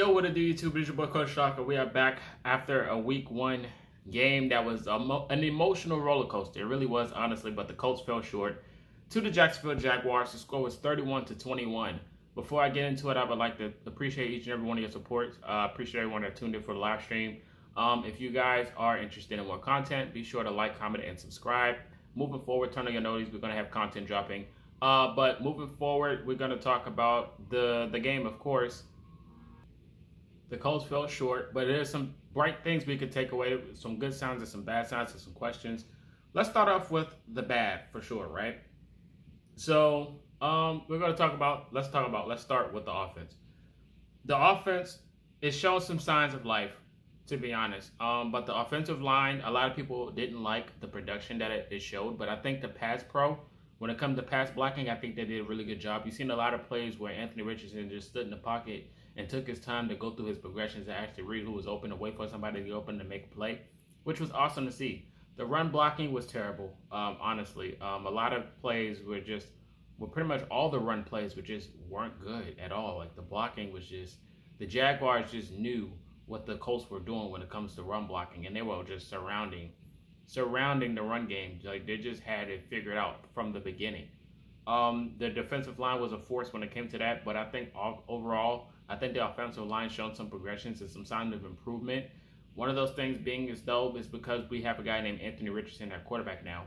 Yo, what it do, YouTube? It's your boy Coach Shocker. We are back after a week one game that was an emotional roller coaster. It really was, honestly, but the Colts fell short to the Jacksonville Jaguars. The score was 31 to 21. Before I get into it, I would like to appreciate each and every one of your support. Uh, appreciate everyone that tuned in for the live stream. Um, if you guys are interested in more content, be sure to like, comment, and subscribe. Moving forward, turn on your notice. We're going to have content dropping. Uh, but moving forward, we're going to talk about the the game, of course. The Colts fell short, but there's some bright things we could take away, some good sounds and some bad sounds and some questions. Let's start off with the bad for sure, right? So um, we're going to talk about. Let's talk about. Let's start with the offense. The offense is showing some signs of life, to be honest. Um, but the offensive line, a lot of people didn't like the production that it, it showed. But I think the pass pro when it comes to pass blocking, I think they did a really good job. You've seen a lot of plays where Anthony Richardson just stood in the pocket and took his time to go through his progressions and actually read who was open to wait for somebody to be open to make a play, which was awesome to see. The run blocking was terrible, um, honestly. Um, a lot of plays were just, well, pretty much all the run plays were just weren't good at all. Like the blocking was just, the Jaguars just knew what the Colts were doing when it comes to run blocking, and they were just surrounding surrounding the run game. Like they just had it figured out from the beginning. Um, the defensive line was a force when it came to that, but I think overall, I think the offensive line showed some progressions and some signs of improvement. One of those things being is though is because we have a guy named Anthony Richardson at quarterback now.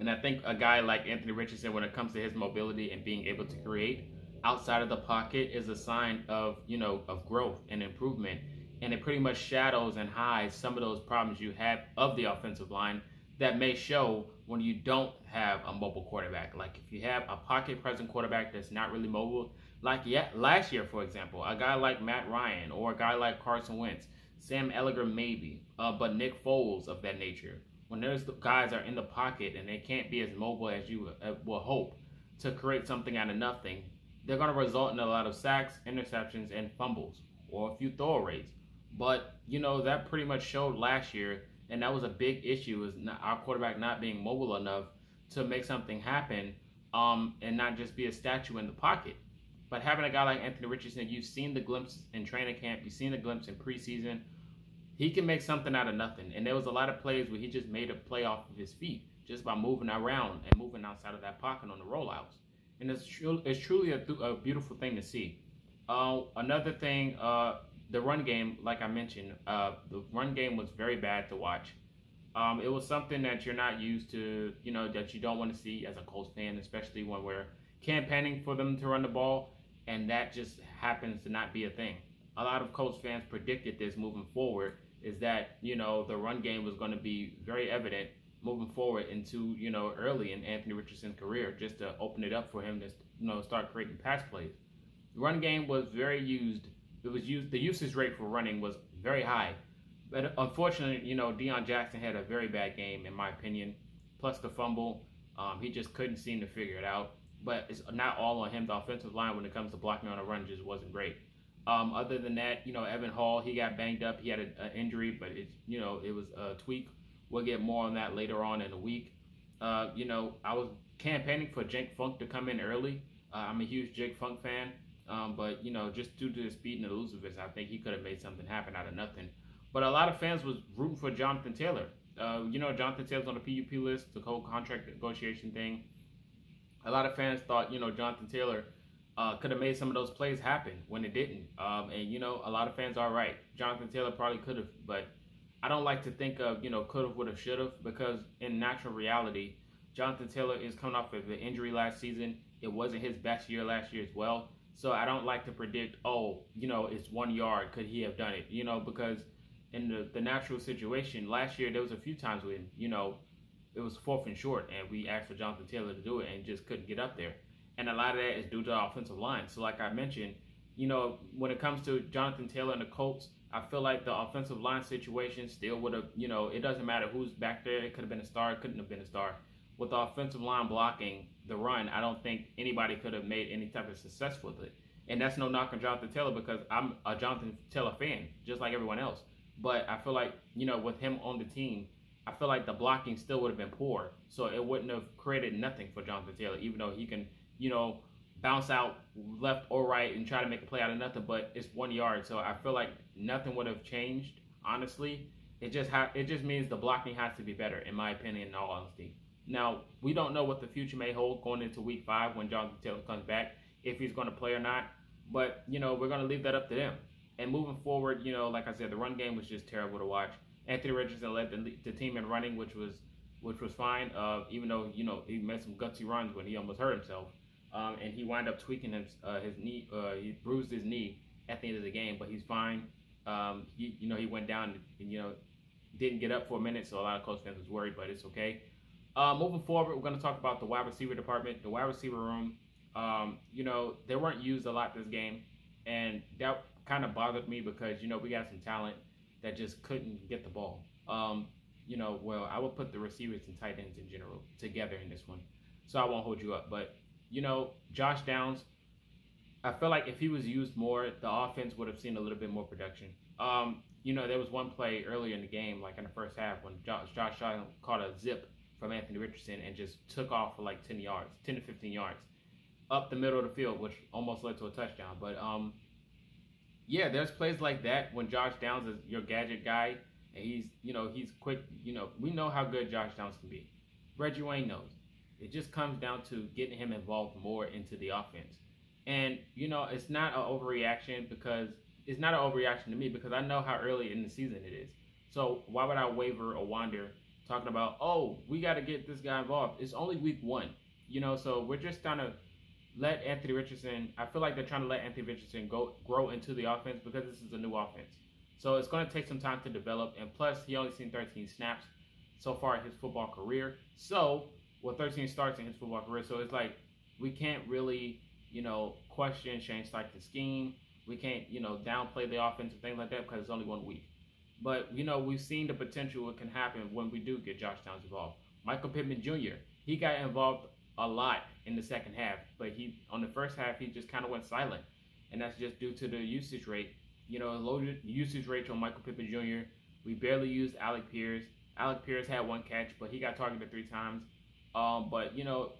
And I think a guy like Anthony Richardson, when it comes to his mobility and being able to create outside of the pocket, is a sign of you know of growth and improvement and it pretty much shadows and hides some of those problems you have of the offensive line that may show when you don't have a mobile quarterback. Like if you have a pocket present quarterback that's not really mobile, like yeah, last year, for example, a guy like Matt Ryan or a guy like Carson Wentz, Sam Ehlinger maybe, uh, but Nick Foles of that nature. When those guys are in the pocket and they can't be as mobile as you uh, will hope to create something out of nothing, they're going to result in a lot of sacks, interceptions, and fumbles, or a few throwaways. But you know that pretty much showed last year, and that was a big issue is our quarterback not being mobile enough to make something happen, um, and not just be a statue in the pocket. But having a guy like Anthony Richardson, you've seen the glimpse in training camp, you've seen the glimpse in preseason. He can make something out of nothing, and there was a lot of plays where he just made a play off of his feet just by moving around and moving outside of that pocket on the rollouts. And it's, tru- it's truly a, a beautiful thing to see. Uh, another thing, uh, the run game, like I mentioned, uh, the run game was very bad to watch. Um, it was something that you're not used to, you know, that you don't want to see as a Colts fan, especially when we're campaigning for them to run the ball, and that just happens to not be a thing. A lot of Colts fans predicted this moving forward, is that you know the run game was going to be very evident moving forward into you know early in Anthony Richardson's career, just to open it up for him to you know start creating pass plays. The run game was very used it was used the usage rate for running was very high. But unfortunately, you know, Deon Jackson had a very bad game in my opinion. Plus the fumble, um, he just couldn't seem to figure it out. But it's not all on him. The offensive line, when it comes to blocking on a run, just wasn't great. Um, other than that, you know, Evan Hull, he got banged up. He had an injury, but it, you know, it was a tweak. We'll get more on that later on in the week. Uh, you know, I was campaigning for Jake Funk to come in early. Uh, I'm a huge Jake Funk fan. Um, but you know, just due to the speed and elusiveness, I think he could have made something happen out of nothing. But a lot of fans was rooting for Jonathan Taylor. Uh, you know, Jonathan Taylor's on the PUP list, the whole contract negotiation thing. A lot of fans thought, you know, Jonathan Taylor uh, could have made some of those plays happen when it didn't. Um, and you know, a lot of fans are right. Jonathan Taylor probably could have, but I don't like to think of, you know, could have, would have, should have, because in natural reality, Jonathan Taylor is coming off of an injury last season. It wasn't his best year last year as well. So I don't like to predict, oh, you know, it's one yard. Could he have done it? You know, because in the, the natural situation, last year there was a few times when, you know, it was fourth and short and we asked for Jonathan Taylor to do it and just couldn't get up there. And a lot of that is due to the offensive line. So like I mentioned, you know, when it comes to Jonathan Taylor and the Colts, I feel like the offensive line situation still would have, you know, it doesn't matter who's back there. It could have been a star, it couldn't have been a star. With the offensive line blocking, the run, I don't think anybody could have made any type of success with it. And that's no knock on Jonathan Taylor because I'm a Jonathan Taylor fan, just like everyone else. But I feel like, you know, with him on the team, I feel like the blocking still would have been poor. So it wouldn't have created nothing for Jonathan Taylor, even though he can, you know, bounce out left or right and try to make a play out of nothing, but it's one yard. So I feel like nothing would have changed, honestly. It just ha- it just means the blocking has to be better, in my opinion, in all honesty. Now, we don't know what the future may hold going into week five when Jonathan Taylor comes back, if he's going to play or not. But, you know, we're going to leave that up to them. And moving forward, you know, like I said, the run game was just terrible to watch. Anthony Richardson led the, the team in running, which was which was fine. Uh, even though you know he made some gutsy runs when he almost hurt himself, um, and he wound up tweaking his uh, his knee. Uh, he bruised his knee at the end of the game, but he's fine. Um, he, you know, he went down and you know didn't get up for a minute, so a lot of Colts fans was worried, but it's okay. Uh, moving forward, we're going to talk about the wide receiver department, the wide receiver room. Um, you know, they weren't used a lot this game, and that kind of bothered me because you know we got some talent that just couldn't get the ball. Um, you know, well, I would put the receivers and tight ends in general together in this one, so I won't hold you up. But you know, Josh Downs, I feel like if he was used more, the offense would have seen a little bit more production. Um, you know, there was one play earlier in the game, like in the first half, when Josh, Josh Allen caught a zip from Anthony Richardson and just took off for like 10 yards, 10 to 15 yards, up the middle of the field, which almost led to a touchdown. But um, yeah, there's plays like that when Josh Downs is your gadget guy and he's, you know, he's quick. You know, we know how good Josh Downs can be. Reggie Wayne knows. It just comes down to getting him involved more into the offense. And, you know, it's not an overreaction because it's not an overreaction to me because I know how early in the season it is. So why would I waver or wander talking about, oh, we got to get this guy involved? It's only week one, you know, so we're just trying to let Anthony Richardson, I feel like they're trying to let Anthony Richardson go grow into the offense because this is a new offense. So it's going to take some time to develop. And plus, he only seen 13 snaps so far in his football career. So, well, 13 starts in his football career. So it's like we can't really, you know, question Shane Steichen's scheme. We can't, you know, downplay the offense and things like that because it's only one week. But, you know, we've seen the potential what can happen when we do get Josh Downs involved. Michael Pittman Jr., he got involved a lot in the second half, but he on the first half he just kind of went silent, and that's just due to the usage rate. You know, low usage rate on Michael Pittman Jr. We barely used Alec Pierce. Alec Pierce had one catch, but he got targeted three times. Um, but you know,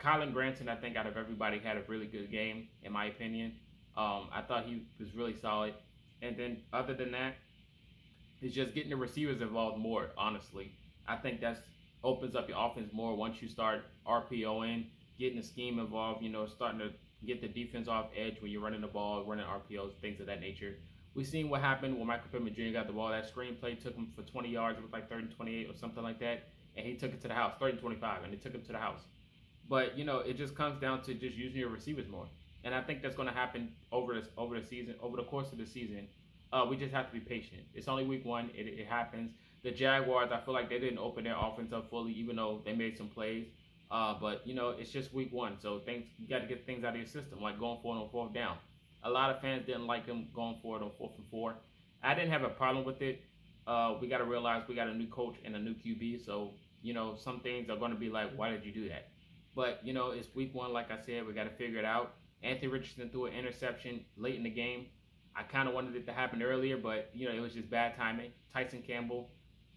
Kylen Granson, I think out of everybody had a really good game, in my opinion. Um, I thought he was really solid. And then other than that, it's just getting the receivers involved more. Honestly, I think that's opens up your offense more once you start RPOing, getting the scheme involved. You know, starting to get the defense off edge when you're running the ball, running RPOs, things of that nature. We've seen what happened when Michael Pittman Jr. got the ball. That screenplay took him for 20 yards. It was like 30 28 or something like that. And he took it to the house, 30 25, and it took him to the house. But, you know, it just comes down to just using your receivers more. And I think that's going to happen over this over the season, over the course of the season. Uh, we just have to be patient. It's only week one. It, it happens. The Jaguars, I feel like they didn't open their offense up fully, even though they made some plays. Uh, but you know, it's just week one, so things you got to get things out of your system, like going for it on fourth down. A lot of fans didn't like him going for it on fourth and four. I didn't have a problem with it. Uh, we got to realize we got a new coach and a new QB, so you know some things are going to be like, why did you do that? But you know, it's week one, like I said, we got to figure it out. Anthony Richardson threw an interception late in the game. I kind of wanted it to happen earlier, but you know it was just bad timing. Tyson Campbell,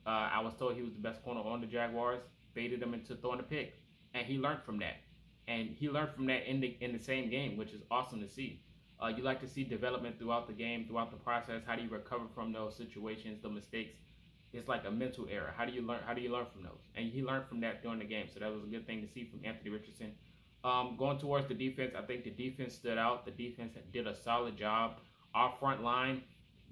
uh, I was told he was the best corner on the Jaguars, baited him into throwing a pick, and he learned from that. And he learned from that in the in the same game, which is awesome to see. Uh, you like to see development throughout the game, throughout the process. How do you recover from those situations, the mistakes? It's like a mental error. How do you learn? How do you learn from those? And he learned from that during the game, so that was a good thing to see from Anthony Richardson. Um, going towards the defense, I think the defense stood out. The defense did a solid job. Our front line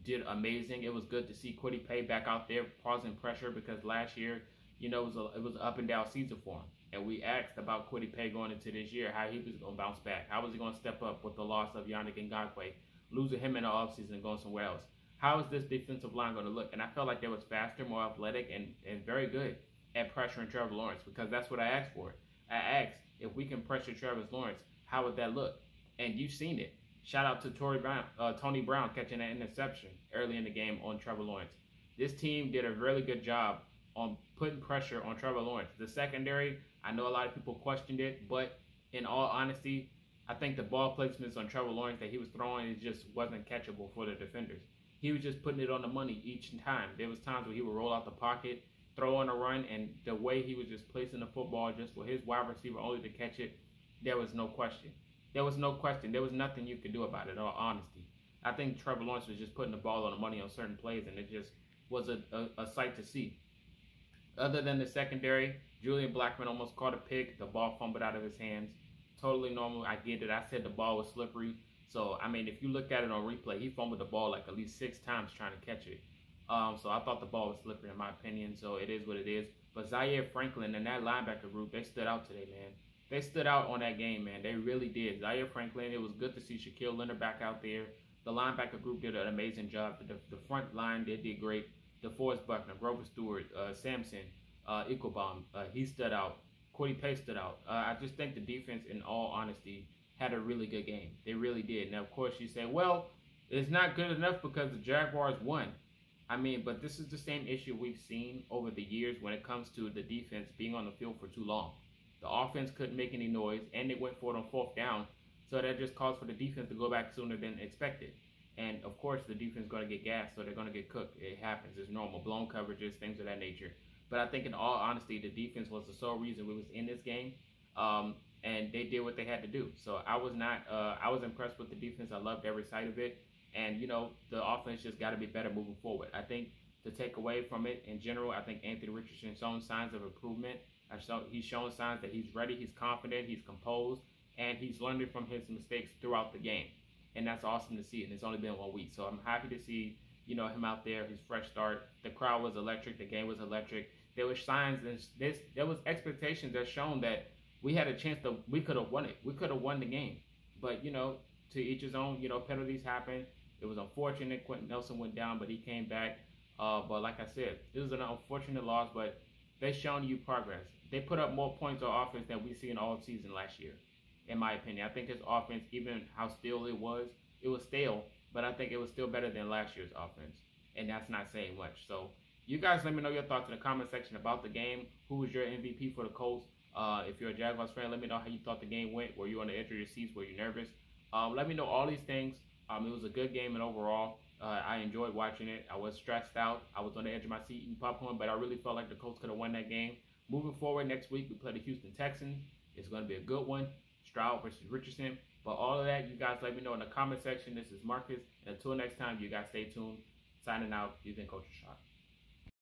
did amazing. It was good to see Kwity Paye back out there causing pressure because last year, you know, it was a, it was an up and down season for him. And we asked about Kwity Paye going into this year, how he was going to bounce back. How was he going to step up with the loss of Yannick Ngakoue, losing him in the offseason and going somewhere else? How is this defensive line going to look? And I felt like they was faster, more athletic, and, and very good at pressuring Trevor Lawrence because that's what I asked for. I asked if we can pressure Trevor Lawrence, how would that look? And you've seen it. Shout out to Tory Brown, uh, Tony Brown catching that interception early in the game on Trevor Lawrence. This team did a really good job on putting pressure on Trevor Lawrence. The secondary, I know a lot of people questioned it, but in all honesty, I think the ball placements on Trevor Lawrence that he was throwing it just wasn't catchable for the defenders. He was just putting it on the money each time. There was times where he would roll out the pocket, throw on a run, and the way he was just placing the football just for his wide receiver only to catch it, there was no question. There was no question. There was nothing you could do about it, all honesty. I think Trevor Lawrence was just putting the ball on the money on certain plays, and it just was a, a, a sight to see. Other than the secondary, Julian Blackmon almost caught a pick. The ball fumbled out of his hands. Totally normal. I get it. I said the ball was slippery. So, I mean, if you look at it on replay, he fumbled the ball like at least six times trying to catch it. Um, so I thought the ball was slippery in my opinion. So it is what it is. But Zaire Franklin and that linebacker group, they stood out today, man. They stood out on that game, man. They really did. Zaire Franklin, it was good to see Shaquille Leonard back out there. The linebacker group did an amazing job. The, the front line, they did great. DeForest Buckner, Grover Stewart, uh, Samson, uh, Ebukam, uh, he stood out. Kwity Paye stood out. Uh, I just think the defense, in all honesty, had a really good game. They really did. Now, of course, you say, well, it's not good enough because the Jaguars won. I mean, but this is the same issue we've seen over the years when it comes to the defense being on the field for too long. The offense couldn't make any noise, and they went for it on fourth down, so that just caused for the defense to go back sooner than expected. And of course, the defense is going to get gas, so they're going to get cooked. It happens. It's normal. Blown coverages, things of that nature. But I think, in all honesty, the defense was the sole reason we was in this game, um, and they did what they had to do. So I was not. Uh, I was impressed with the defense. I loved every side of it, and you know, the offense just got to be better moving forward. I think to take away from it in general, I think Anthony Richardson shown signs of improvement. He's shown signs that he's ready, he's confident, he's composed, and he's learning from his mistakes throughout the game and that's awesome to see. And it's only been one week, so I'm happy to see you know him out there. His fresh start. The crowd was electric. The game was electric. There was signs and this. There was expectations that shown that we had a chance to. We could have won it. We could have won the game. But you know, to each his own. You know, penalties happen. It was unfortunate. Quenton Nelson went down, but he came back. Uh, but like I said, this is an unfortunate loss, but they've shown you progress. They put up more points on offense than we see in all season last year in my opinion. I think his offense, even how stale it was, it was stale, but I think it was still better than last year's offense. And that's not saying much. So you guys let me know your thoughts in the comment section about the game. Who was your MVP for the Colts? Uh, if you're a Jaguars fan, let me know how you thought the game went. Were you on the edge of your seats? Were you nervous? Um, let me know all these things. Um, it was a good game and overall, uh, I enjoyed watching it. I was stressed out. I was on the edge of my seat eating popcorn, but I really felt like the Colts could have won that game. Moving forward, next week we play the Houston Texans. It's going to be a good one. Stroud versus Richardson. But all of that, you guys let me know in the comment section. This is Marcus. And until next time, you guys stay tuned. Signing out, you've been Coach Shot.